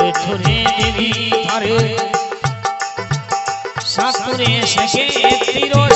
ठुले देवी थारे। सातुरे सके तिरो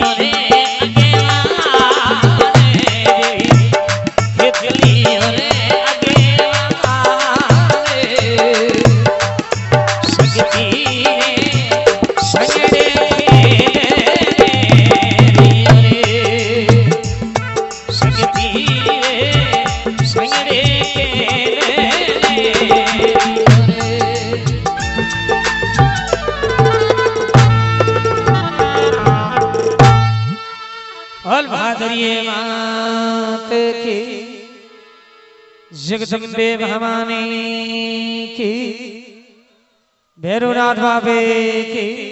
হরে भादरिये मात की। जगदम्बे भवानी की। भैरवनाथ बाबे की।